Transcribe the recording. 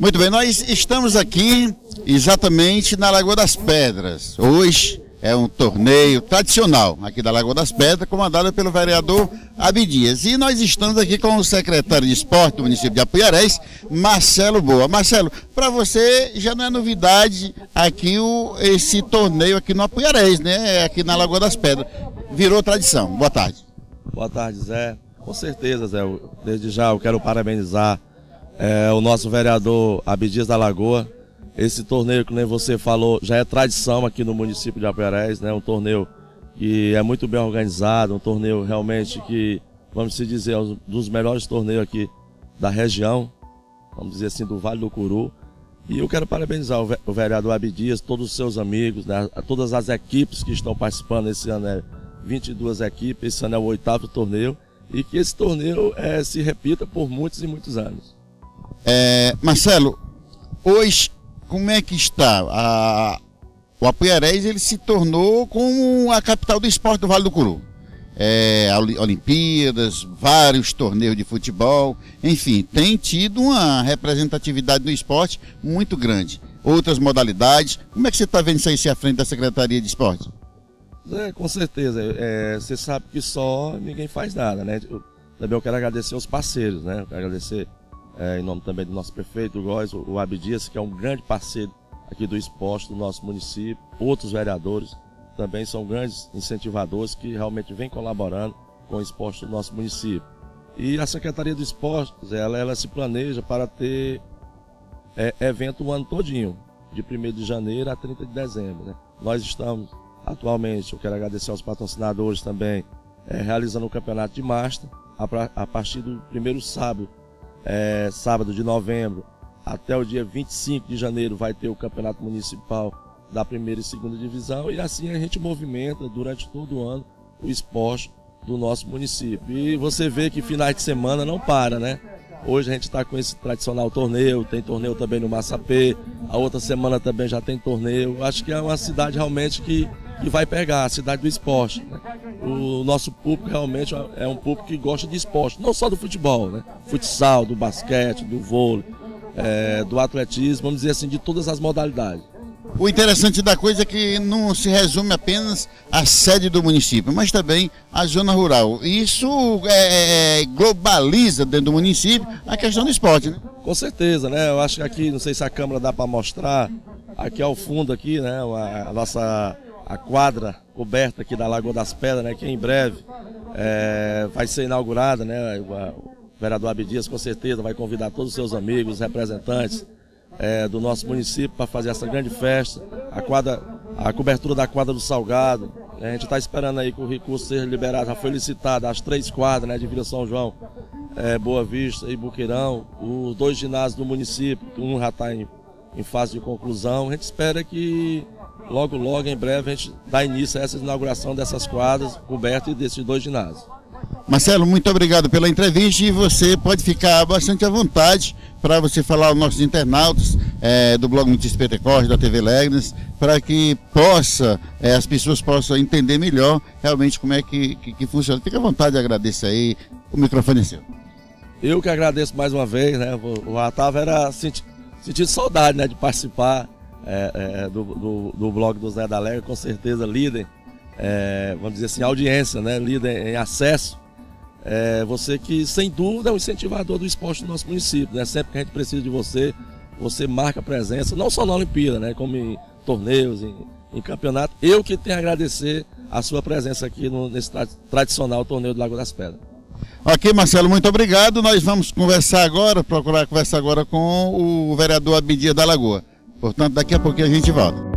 Muito bem, nós estamos aqui exatamente na Lagoa das Pedras. Hoje é um torneio tradicional aqui da Lagoa das Pedras, comandado pelo vereador Abidias. E nós estamos aqui com o secretário de esporte do município de Apuiarés, Marcelo Boa. Marcelo, para você já não é novidade aqui o, esse torneio aqui no Apuiarés, né? Aqui na Lagoa das Pedras. Virou tradição. Boa tarde. Boa tarde, Zé. Com certeza, Zé. Desde já eu quero parabenizar é, o nosso vereador Abidias da Lagoa. Esse torneio, que nem você falou, já é tradição aqui no município de Aperés, né? Um torneio que é muito bem organizado, um torneio realmente que, vamos se dizer, é um dos melhores torneios aqui da região, vamos dizer assim, do Vale do Curu. E eu quero parabenizar o vereador Abidias, todos os seus amigos, né? todas as equipes que estão participando esse ano, é 22 equipes, esse ano é o oitavo torneio, e que esse torneio é, se repita por muitos e muitos anos. É, Marcelo, hoje como é que está? A, o Apuiarés ele se tornou como a capital do esporte do Vale do Curu. É, Olimpíadas, vários torneios de futebol, enfim, tem tido uma representatividade no esporte muito grande. Outras modalidades. Como é que você está vendo isso aí à frente da Secretaria de Esporte? É, com certeza. É, você sabe que só ninguém faz nada, né? Eu, também eu quero agradecer aos parceiros, né? Eu quero agradecer é, em nome também do nosso prefeito, o Góis, o Abdias, que é um grande parceiro aqui do esporte do nosso município, outros vereadores também são grandes incentivadores que realmente vêm colaborando com o esporte do nosso município. E a Secretaria do Esporte, ela, ela se planeja para ter é, evento o ano todinho, de 1 de janeiro a 30 de dezembro. Né? Nós estamos atualmente, eu quero agradecer aos patrocinadores também, é, realizando o campeonato de Master, a, a partir do primeiro sábado é, sábado de novembro até o dia 25 de janeiro vai ter o campeonato municipal da primeira e segunda divisão e assim a gente movimenta durante todo o ano o esporte do nosso município. E você vê que finais de semana não para, né? Hoje a gente está com esse tradicional torneio, tem torneio também no Massapê, a outra semana também já tem torneio. Acho que é uma cidade realmente que e vai pegar a cidade do esporte. Né? O nosso público realmente é um público que gosta de esporte, não só do futebol, né? Futsal, do basquete, do vôlei, é, do atletismo, vamos dizer assim, de todas as modalidades. O interessante da coisa é que não se resume apenas à sede do município, mas também à zona rural. Isso é, é, globaliza dentro do município a questão do esporte, né? Com certeza, né? Eu acho que aqui, não sei se a câmera dá para mostrar, aqui ao fundo aqui, né? A nossa a quadra coberta aqui da Lagoa das Pedras, né, que em breve é, vai ser inaugurada, né, o vereador Abdias com certeza vai convidar todos os seus amigos, representantes é, do nosso município para fazer essa grande festa, a quadra, a cobertura da quadra do Salgado, a gente está esperando aí que o recurso seja liberado, já foi licitado as três quadras né, de Vila São João, é, Boa Vista e Buqueirão, os dois ginásios do município, um já está em, em fase de conclusão, a gente espera que logo, logo, em breve, a gente dá início a essa inauguração dessas quadras cobertas e desses dois ginásios. Marcelo, muito obrigado pela entrevista e você pode ficar bastante à vontade para você falar aos nossos internautas é, do blog Notícias Pentecostes, da TV Legnas, para que possa, é, as pessoas possam entender melhor realmente como é que, que, que funciona. Fique à vontade, agradeço aí, o microfone é seu. Eu que agradeço mais uma vez, né? O Atava era senti, sentindo saudade né, de participar é, é, do, do, do, blog do Zé da com certeza líder, é, vamos dizer assim, audiência, né? líder em acesso. É, você que, sem dúvida, é um incentivador do esporte do nosso município. Né? Sempre que a gente precisa de você, você marca presença, não só na Olimpíada, né? como em torneios, em, em campeonato. Eu que tenho a agradecer a sua presença aqui no, nesse tradicional torneio do Lago das Pedras. Ok, Marcelo, muito obrigado. Nós vamos conversar agora, procurar conversar agora com o vereador Abidia da Lagoa. Portanto, daqui a pouquinho a gente volta.